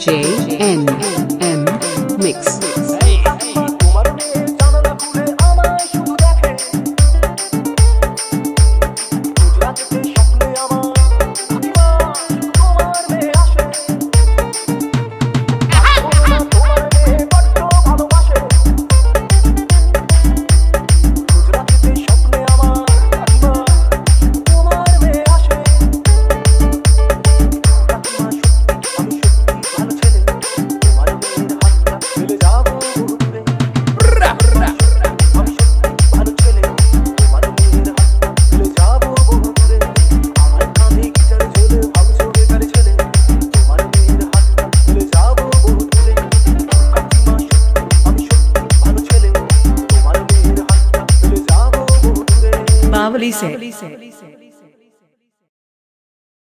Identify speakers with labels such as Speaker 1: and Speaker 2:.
Speaker 1: J. Navali से।